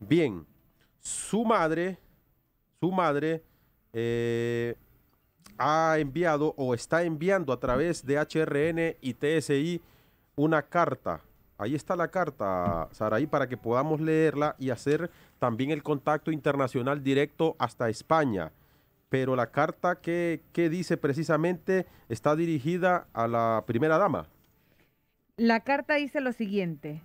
Bien, su madre, su madre eh, ha enviado o está enviando a través de HRN y TSI una carta. Ahí está la carta, Saraí, para que podamos leerla y hacer también el contacto internacional directo hasta España. Pero la carta que, que dice precisamente está dirigida a la primera dama. La carta dice lo siguiente.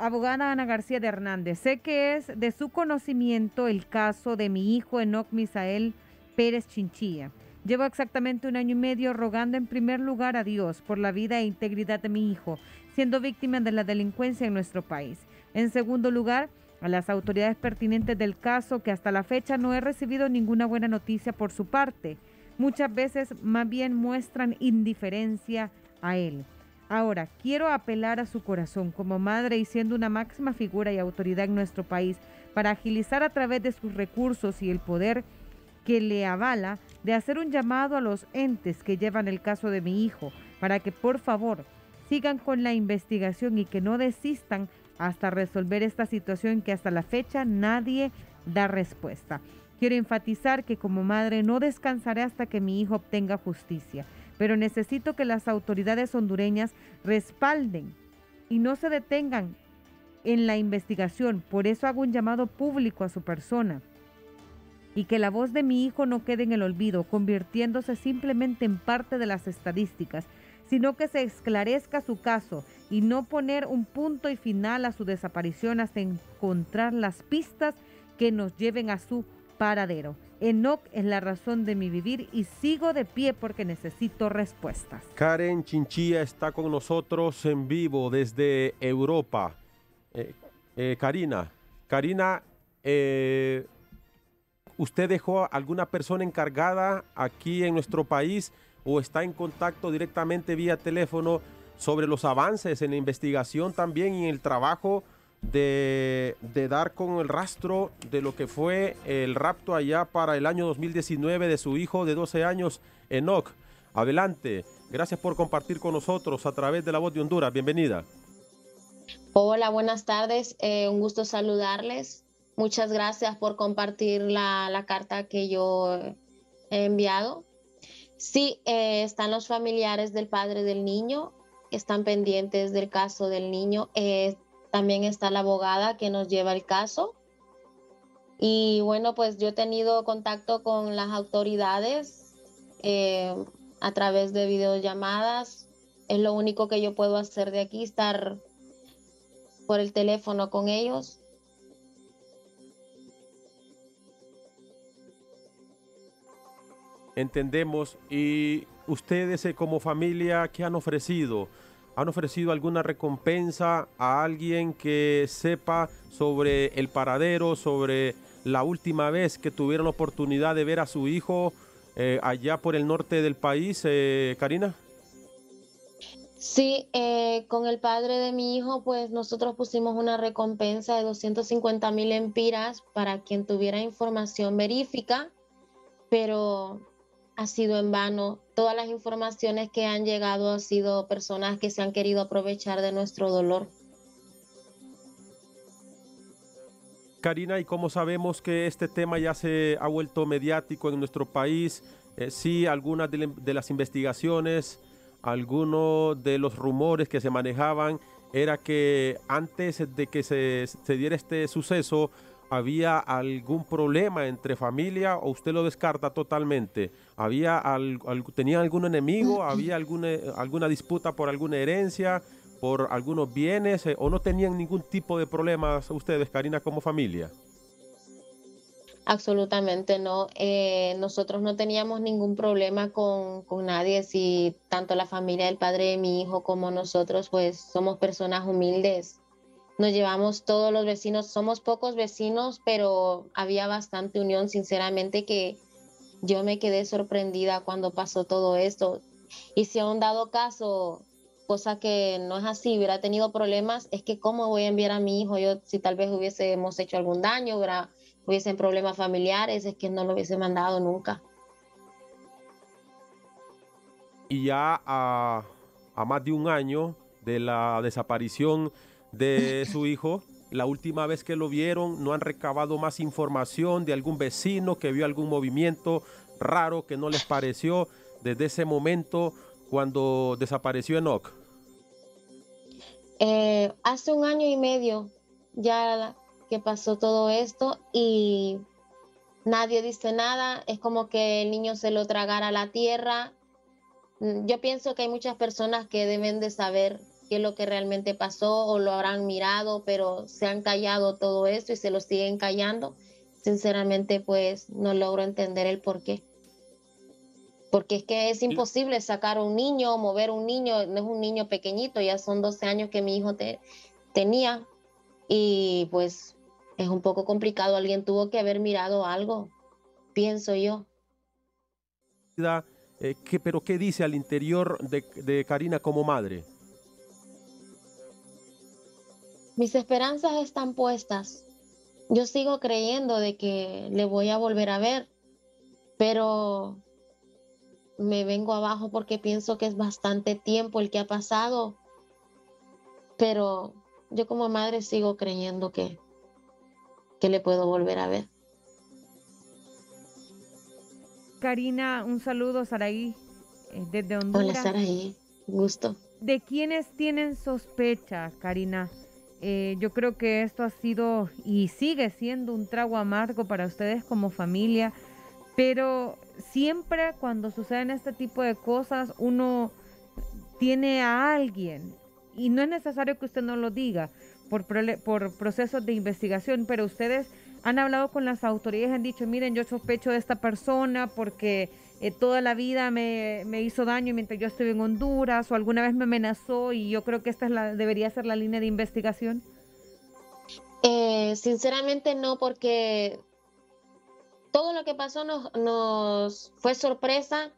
Abogada Ana García de Hernández, sé que es de su conocimiento el caso de mi hijo Enoc Misael Pérez Chinchilla. Llevo exactamente un año y medio rogando en primer lugar a Dios por la vida e integridad de mi hijo, siendo víctima de la delincuencia en nuestro país. En segundo lugar, a las autoridades pertinentes del caso que hasta la fecha no he recibido ninguna buena noticia por su parte. Muchas veces más bien muestran indiferencia a él. Ahora, quiero apelar a su corazón como madre y siendo una máxima figura y autoridad en nuestro país para agilizar a través de sus recursos y el poder que le avala de hacer un llamado a los entes que llevan el caso de mi hijo para que por favor sigan con la investigación y que no desistan hasta resolver esta situación que hasta la fecha nadie da respuesta. Quiero enfatizar que como madre no descansaré hasta que mi hijo obtenga justicia, pero necesito que las autoridades hondureñas respalden y no se detengan en la investigación. Por eso hago un llamado público a su persona y que la voz de mi hijo no quede en el olvido, convirtiéndose simplemente en parte de las estadísticas, sino que se esclarezca su caso y no poner un punto y final a su desaparición hasta encontrar las pistas que nos lleven a su paradero. Enoch es la razón de mi vivir y sigo de pie porque necesito respuestas. Karen Chinchilla está con nosotros en vivo desde Europa. Eh, eh, Karina, Karina, eh, ¿Usted dejó alguna persona encargada aquí en nuestro país o está en contacto directamente vía teléfono sobre los avances en la investigación también y en el trabajo de, dar con el rastro de lo que fue el rapto allá para el año 2019 de su hijo de 12 años, Enoch? Adelante, gracias por compartir con nosotros a través de la voz de Honduras. Bienvenida. Hola, buenas tardes. Eh, un gusto saludarles. Muchas gracias por compartir la, carta que yo he enviado. Sí, eh, están los familiares del padre del niño, están pendientes del caso del niño. Eh, también está la abogada que nos lleva el caso. Y bueno, pues yo he tenido contacto con las autoridades eh, a través de videollamadas. Es lo único que yo puedo hacer de aquí, estar por el teléfono con ellos. entendemos. Y ustedes eh, como familia, ¿qué han ofrecido? ¿Han ofrecido alguna recompensa a alguien que sepa sobre el paradero, sobre la última vez que tuvieron oportunidad de ver a su hijo eh, allá por el norte del país, eh, Karina? Sí, con el padre de mi hijo, pues nosotros pusimos una recompensa de 250 mil empiras para quien tuviera información verífica, pero ha sido en vano. Todas las informaciones que han llegado han sido personas que se han querido aprovechar de nuestro dolor. Karina, ¿y cómo sabemos que este tema ya se ha vuelto mediático en nuestro país? Eh, sí, algunas de, las investigaciones, algunos de los rumores que se manejaban era que antes de que se diera este suceso, había algún problema entre familia o usted lo descarta totalmente? ¿Había ¿Tenía algún enemigo? ¿Había alguna, alguna disputa por alguna herencia, por algunos bienes eh, o no tenían ningún tipo de problemas ustedes, Karina, como familia? Absolutamente no. Eh, nosotros no teníamos ningún problema con, con, nadie. Si tanto la familia del padre de mi hijo como nosotros, pues somos personas humildes nos llevamos todos los vecinos, somos pocos vecinos, pero había bastante unión, sinceramente que yo me quedé sorprendida cuando pasó todo esto. Y si a un dado caso, cosa que no es así, hubiera tenido problemas, es que cómo voy a enviar a mi hijo, yo si tal vez hubiésemos hecho algún daño, hubiera, hubiesen problemas familiares, es que no lo hubiese mandado nunca. Y ya a, a más de un año de la desaparición de su hijo, la última vez que lo vieron, no han recabado más información de algún vecino que vio algún movimiento raro que no les pareció desde ese momento cuando desapareció Enoch. Eh, hace un año y medio ya que pasó todo esto y nadie dice nada, es como que el niño se lo tragara la tierra. Mm, yo pienso que hay muchas personas que deben de saber qué es lo que realmente pasó o lo habrán mirado, pero se han callado todo esto y se lo siguen callando. Sinceramente, pues no logro entender el por qué. Porque es que es imposible sacar a un niño, mover un niño, no es un niño pequeñito, ya son 12 años que mi hijo tenía y pues es un poco complicado, alguien tuvo que haber mirado algo, pienso yo. Eh, ¿qué, ¿Pero qué dice al interior de, de Karina como madre? Mis esperanzas están puestas. Yo sigo creyendo de que le voy a volver a ver, pero me vengo abajo porque pienso que es bastante tiempo el que ha pasado, pero yo como madre sigo creyendo que, que le puedo volver a ver. Karina, un saludo, Saraí, eh, desde Honduras. Hola, Saraí, gusto. ¿De quiénes tienen sospecha, Karina? Eh, yo creo que esto ha sido y sigue siendo un trago amargo para ustedes como familia, pero siempre cuando suceden este tipo de cosas, uno tiene a alguien, y no es necesario que usted no lo diga por, por procesos de investigación, pero ustedes han hablado con las autoridades, han dicho, miren, yo sospecho de esta persona porque eh, toda la vida me, hizo daño mientras yo estuve en Honduras o alguna vez me amenazó y yo creo que esta es la, debería ser la línea de investigación. Eh, sinceramente no, porque todo lo que pasó nos, nos fue sorpresa.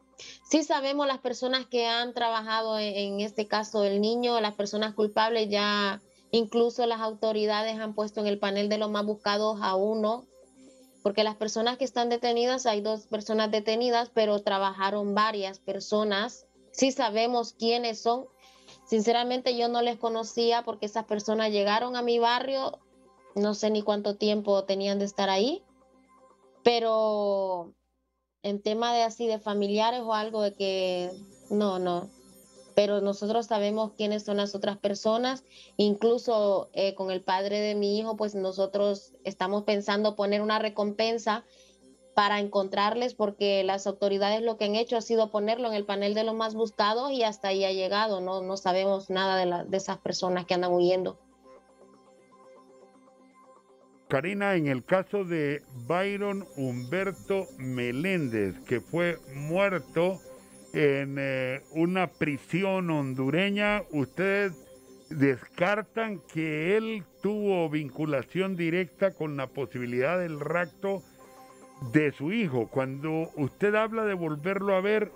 Sí sabemos las personas que han trabajado en, este caso del niño, las personas culpables ya incluso las autoridades han puesto en el panel de los más buscados a uno, porque las personas que están detenidas, hay dos personas detenidas, pero trabajaron varias personas. Sí sabemos quiénes son. Sinceramente yo no les conocía porque esas personas llegaron a mi barrio, no sé ni cuánto tiempo tenían de estar ahí pero en tema de así de familiares o algo de que no, no. Pero nosotros sabemos quiénes son las otras personas. Incluso eh, con el padre de mi hijo, pues nosotros estamos pensando poner una recompensa para encontrarles porque las autoridades lo que han hecho ha sido ponerlo en el panel de los más buscados y hasta ahí ha llegado. No, no sabemos nada de, de esas personas que andan huyendo. Karina, en el caso de Byron Humberto Meléndez, que fue muerto en eh, una prisión hondureña, ustedes descartan que él tuvo vinculación directa con la posibilidad del rapto de su hijo. Cuando usted habla de volverlo a ver,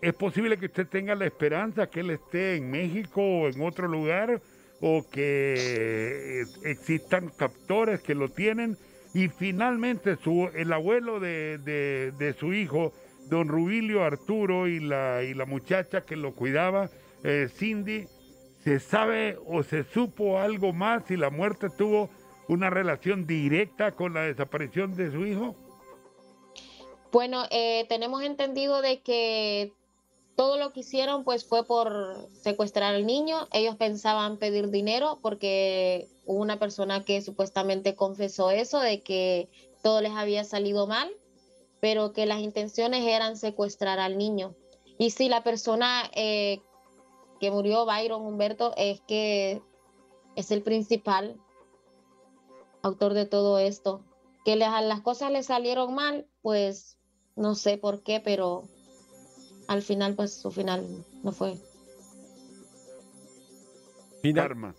¿es posible que usted tenga la esperanza que él esté en México o en otro lugar? o que existan captores que lo tienen y finalmente su, el abuelo de, su hijo, don Rubilio Arturo y la, y la muchacha que lo cuidaba, eh, Cindy, ¿se sabe o se supo algo más si la muerte tuvo una relación directa con la desaparición de su hijo? Bueno, eh, tenemos entendido de que todo lo que hicieron pues fue por secuestrar al niño. Ellos pensaban pedir dinero porque hubo una persona que supuestamente confesó eso, de que todo les había salido mal, pero que las intenciones eran secuestrar al niño. Y si la persona eh, que murió, Byron Humberto, es que es el principal autor de todo esto. Que las cosas le salieron mal, pues no sé por qué, pero al final, pues su final no fue. Final,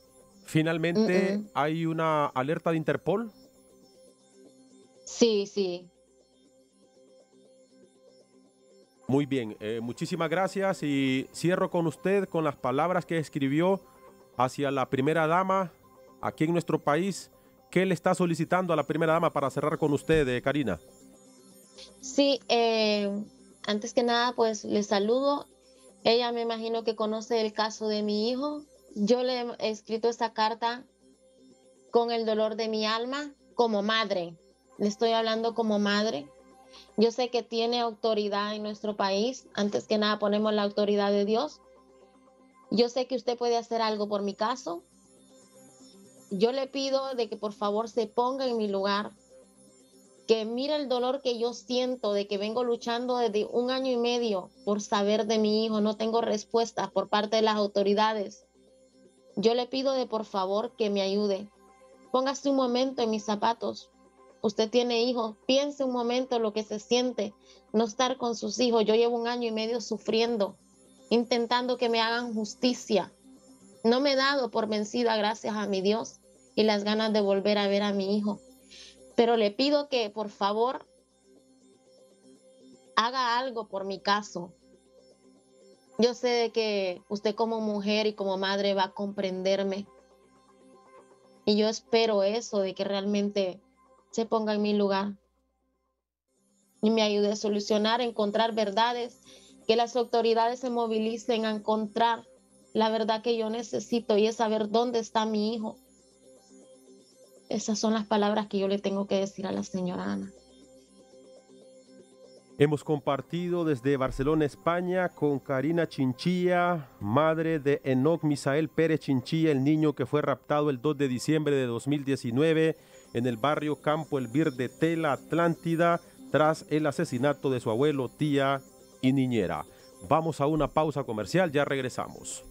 finalmente, ¿hay una alerta de Interpol? Sí, sí. Muy bien, eh, muchísimas gracias y cierro con usted con las palabras que escribió hacia la primera dama aquí en nuestro país. ¿Qué le está solicitando a la primera dama para cerrar con usted, eh, Karina? Sí, eh, antes que nada, pues le saludo. Ella me imagino que conoce el caso de mi hijo. Yo le he escrito esta carta con el dolor de mi alma como madre. Le estoy hablando como madre. Yo sé que tiene autoridad en nuestro país. Antes que nada ponemos la autoridad de Dios. Yo sé que usted puede hacer algo por mi caso. Yo le pido de que por favor se ponga en mi lugar, que mire el dolor que yo siento de que vengo luchando desde un año y medio por saber de mi hijo, no tengo respuesta por parte de las autoridades. Yo le pido de por favor que me ayude. Póngase un momento en mis zapatos. Usted tiene hijos, piense un momento lo que se siente no estar con sus hijos. Yo llevo un año y medio sufriendo, intentando que me hagan justicia. No me he dado por vencida gracias a mi Dios y las ganas de volver a ver a mi hijo pero le pido que por favor haga algo por mi caso. Yo sé que usted como mujer y como madre va a comprenderme. Y yo espero eso, de que realmente se ponga en mi lugar y me ayude a solucionar, a encontrar verdades, que las autoridades se movilicen a encontrar la verdad que yo necesito y es saber dónde está mi hijo. Esas son las palabras que yo le tengo que decir a la señora Ana. Hemos compartido desde Barcelona, España, con Karina Chinchilla, madre de Enoch Misael Pérez Chinchilla, el niño que fue raptado el 2 de diciembre de 2019 en el barrio Campo El Vir de Tela, Atlántida, tras el asesinato de su abuelo, tía y niñera. Vamos a una pausa comercial, ya regresamos.